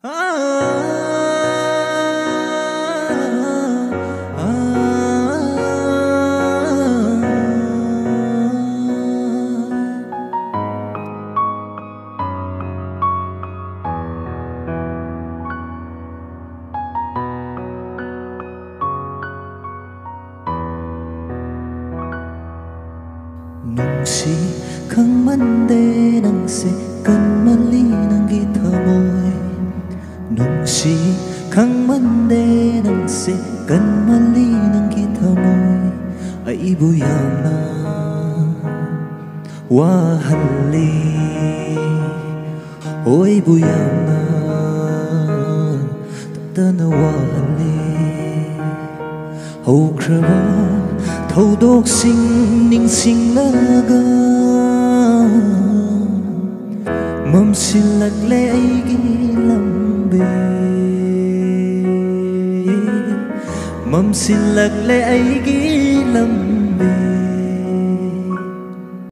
Nungsi kang mande nang se kan mali 梦是看不完的蓝色，跟不完的那片大漠。爱不要拿瓦罕里，爱不要拿塔娜瓦罕里。好渴望，好动心，你。心那个梦醒来，爱给了。Mâm xin lật lẽ ấy ghi lầm